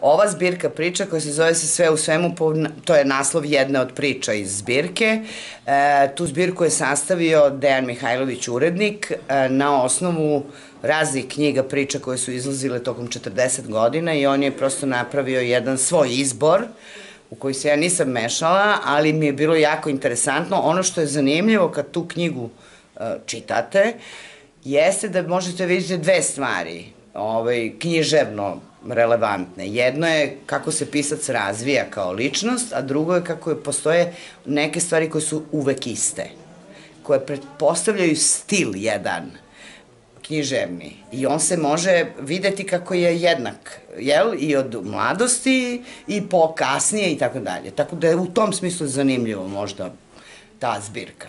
ova zbirka priča koja se zove se sve u svemu, to je naslov jedne od priča iz zbirke. E, tu zbirku je sastavio Dejan Mihajlović, urednik, e, na osnovu raznih knjiga priča koje su izlazile tokom 40 godina i on je prosto napravio jedan svoj izbor u koji se ja nisam mešala, ali mi je bilo jako interesantno. Ono što je zanimljivo kad tu knjigu uh, čitate, jeste da možete vidjeti dve stvari, ovaj, književno relevantne. Jedno je kako se pisac razvija kao ličnost, a drugo je kako je, postoje neke stvari koje su uvek iste, koje pretpostavljaju stil jedan, književni. I on se može videti kako je jednak, jel? I od mladosti i po kasnije i tako dalje. Tako da je u tom smislu zanimljivo možda ta zbirka.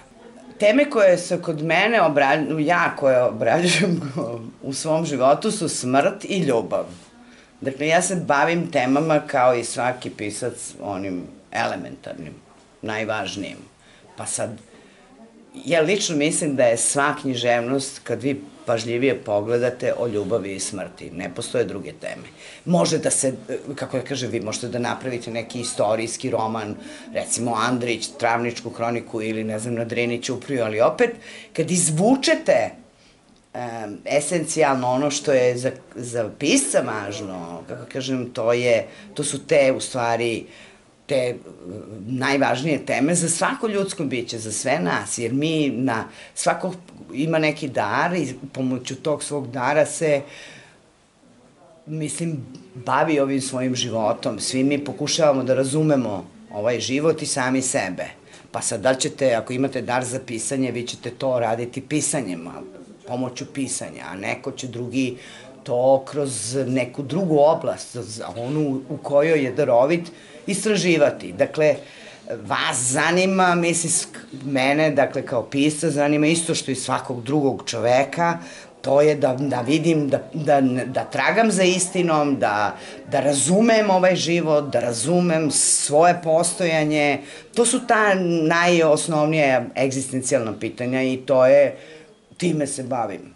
Teme koje se kod mene obrađuju, ja koje obrađujem u svom životu su smrt i ljubav. Dakle, ja se bavim temama kao i svaki pisac onim elementarnim, najvažnijim. Pa sad, ja lično mislim da je sva književnost, kad vi pažljivije pogledate o ljubavi i smrti. Ne postoje druge teme. Može da se, kako ja kaže, vi možete da napravite neki istorijski roman, recimo Andrić, Travničku kroniku ili ne znam, na Drini Ćupriju, ali opet, kad izvučete um, esencijalno ono što je za, za pisca važno, kako kažem, to je, to su te, u stvari, te najvažnije teme za svako ljudsko biće, za sve nas, jer mi na svako ima neki dar i pomoću tog svog dara se mislim, bavi ovim svojim životom. Svi mi pokušavamo da razumemo ovaj život i sami sebe. Pa sad, da ćete, ako imate dar za pisanje, vi ćete to raditi pisanjem, pomoću pisanja, a neko će drugi to kroz neku drugu oblast, onu u kojoj je darovit, istraživati. Dakle, vas zanima, mislim, mene, dakle, kao pisa, zanima isto što i svakog drugog čoveka, to je da, da vidim, da, da, da tragam za istinom, da, da razumem ovaj život, da razumem svoje postojanje. To su ta najosnovnije egzistencijalna pitanja i to je, time se bavim.